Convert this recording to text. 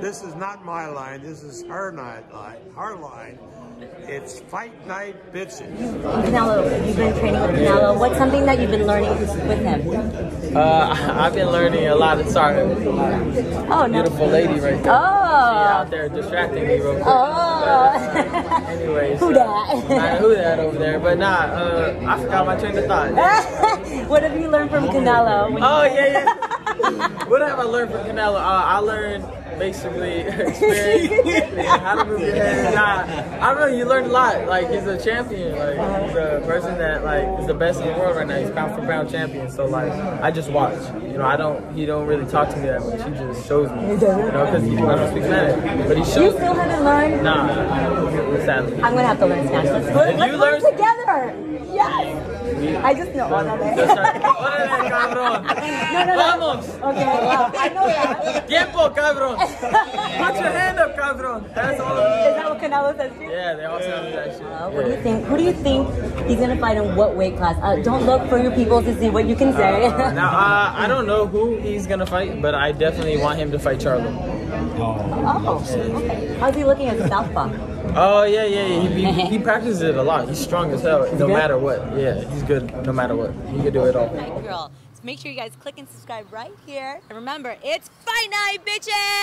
This is not my line. This is her night line. Her line. It's fight night bitches. Canelo, you've been training with Canelo. What's something that you've been learning with him? Uh, I've been learning a lot. Of, sorry, Oh, no. beautiful lady right there. Oh. She out there distracting me real quick. Oh. Anyways, Who uh, dat? nah, who that over there? But nah, uh, I forgot my train of thought. what have you learned from Canelo? Oh yeah, yeah. what have I learned from Canelo? Uh, I learned basically experience how to move your head. Nah, I don't know. You learned a lot. Like he's a champion. Like he's a person that like is the best in the world right now. He's pound for pound champion. So like I just watch. You know, I don't. He don't really talk to me that much. He just shows me. You know, because I don't speak Spanish, but he shows. You still haven't learned? Nah, sadly. I'm gonna have to learn Spanish. Let's, you let's learn learn- together. Yes. I just know. No, no. No, no, no. Vamos. Okay, well, I know that. Tiempo, cabrón. Put your hand up, cabrón. That's all. Is that what Canelo says to you? Yeah, they all tell me that shit. Uh, what do you think? Who do you think he's gonna fight in what weight class? Uh, don't look for your people to see what you can say. Uh, now, uh, I don't know who he's gonna fight, but I definitely want him to fight Charlo. oh, okay. How's he looking at Southpaw? Oh yeah, yeah, yeah. He, he, he practices it a lot. He's strong as hell, no matter what. Yeah, he's good no matter what. He can do it all. Night Girl. So make sure you guys click and subscribe right here. And remember, it's fight night, bitches!